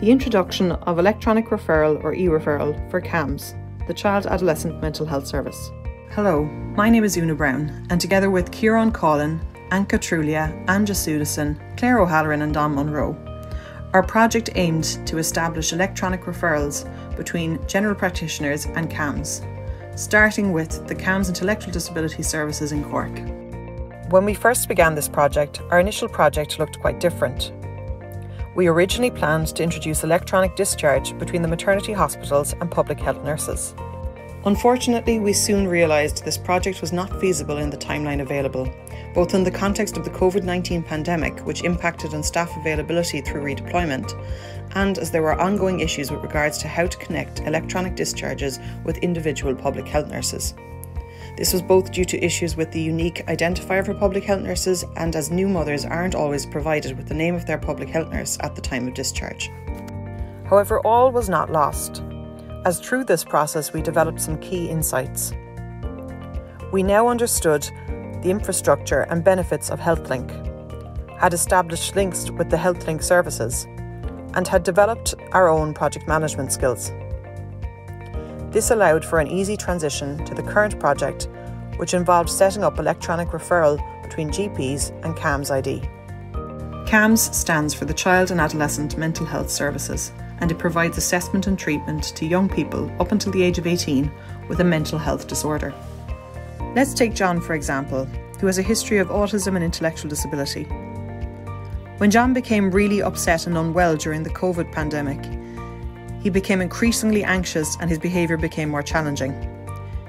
the introduction of electronic referral or e-referral for CAMHS, the Child Adolescent Mental Health Service. Hello, my name is Úna Browne, and together with Ciarán Coughlan, Anca Trulea, Anne Jesudason, Claire O'Halloran, and Don Munro, our project aimed to establish electronic referrals between general practitioners and CAMHS, starting with the CAMHS Intellectual Disability Services in Cork. When we first began this project, our initial project looked quite different. We originally planned to introduce electronic discharge between the maternity hospitals and public health nurses. Unfortunately, we soon realised this project was not feasible in the timeline available, both in the context of the COVID 19 pandemic, which impacted on staff availability through redeployment, and as there were ongoing issues with regards to how to connect electronic discharges with individual public health nurses. This was both due to issues with the unique identifier for public health nurses and as new mothers aren't always provided with the name of their public health nurse at the time of discharge. However, all was not lost, as through this process we developed some key insights. We now understood the infrastructure and benefits of HealthLink, had established links with the HealthLink services, and had developed our own project management skills. This allowed for an easy transition to the current project, which involved setting up electronic referral between GPs and CAMHS ID. CAMHS stands for the Child and Adolescent Mental Health Services, and it provides assessment and treatment to young people up until the age of 18 with a mental health disorder. Let's take John, for example, who has a history of autism and intellectual disability. When John became really upset and unwell during the COVID pandemic, he became increasingly anxious and his behaviour became more challenging.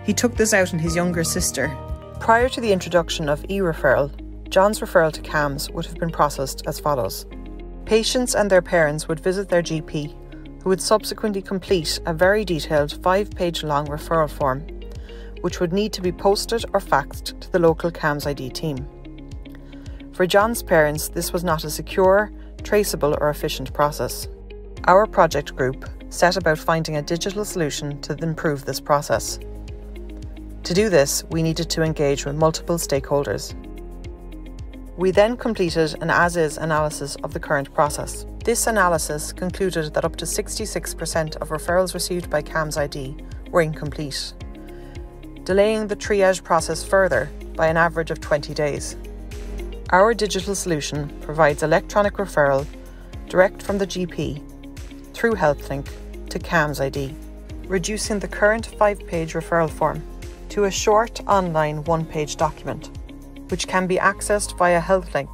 He took this out on his younger sister. Prior to the introduction of e referral, John's referral to CAMHS would have been processed as follows Patients and their parents would visit their GP, who would subsequently complete a very detailed five page long referral form, which would need to be posted or faxed to the local CAMHS ID team. For John's parents, this was not a secure, traceable, or efficient process. Our project group set about finding a digital solution to improve this process. To do this, we needed to engage with multiple stakeholders. We then completed an as is analysis of the current process. This analysis concluded that up to 66% of referrals received by CAMHS ID were incomplete, delaying the triage process further by an average of 20 days. Our digital solution provides electronic referral direct from the GP through HealthLink to CAMHS ID, reducing the current five page referral form to a short online one page document, which can be accessed via HealthLink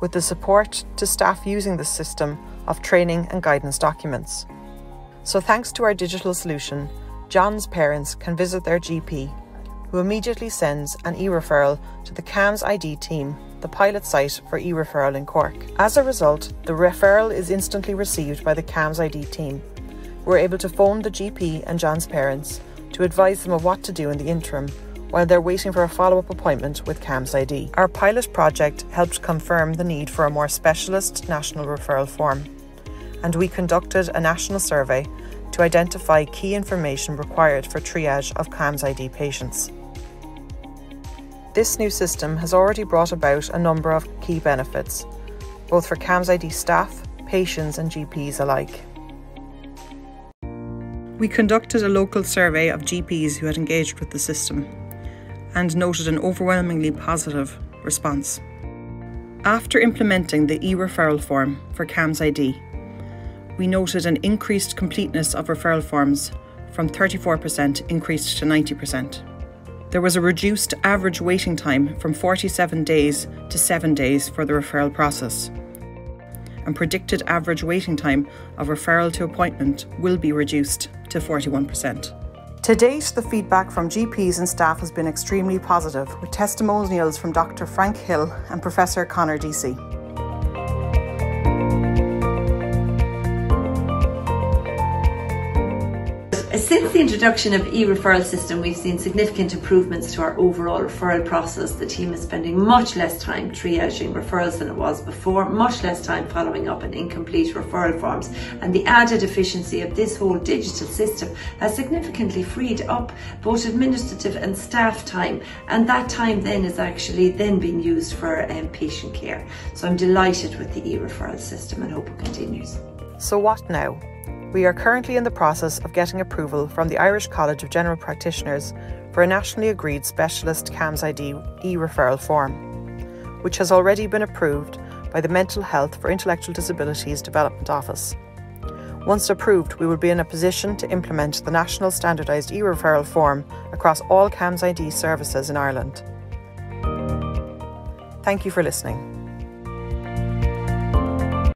with the support to staff using the system of training and guidance documents. So, thanks to our digital solution, John's parents can visit their GP, who immediately sends an e referral to the CAMHS ID team, the pilot site for e referral in Cork. As a result, the referral is instantly received by the CAMHS ID team were able to phone the GP and John's parents to advise them of what to do in the interim while they're waiting for a follow up appointment with CAMHS ID. Our pilot project helped confirm the need for a more specialist national referral form, and we conducted a national survey to identify key information required for triage of CAMHS ID patients. This new system has already brought about a number of key benefits, both for CAMHS ID staff, patients, and GPs alike. We conducted a local survey of GPs who had engaged with the system and noted an overwhelmingly positive response. After implementing the e referral form for CAMHS ID, we noted an increased completeness of referral forms from 34% increased to 90%. There was a reduced average waiting time from 47 days to 7 days for the referral process and predicted average waiting time of referral to appointment will be reduced to 41%. To date, the feedback from GPs and staff has been extremely positive, with testimonials from Dr. Frank Hill and Professor Connor Deasy. Since the introduction of e-referral system, we've seen significant improvements to our overall referral process. The team is spending much less time triaging referrals than it was before, much less time following up on incomplete referral forms, and the added efficiency of this whole digital system has significantly freed up both administrative and staff time, and that time then is actually then being used for um, patient care. So I'm delighted with the e-referral system and hope it continues. So, what now? We are currently in the process of getting approval from the Irish College of General Practitioners for a nationally agreed specialist CAMHS ID e referral form, which has already been approved by the Mental Health for Intellectual Disabilities Development Office. Once approved, we will be in a position to implement the national standardised e referral form across all CAMHS ID services in Ireland. Thank you for listening.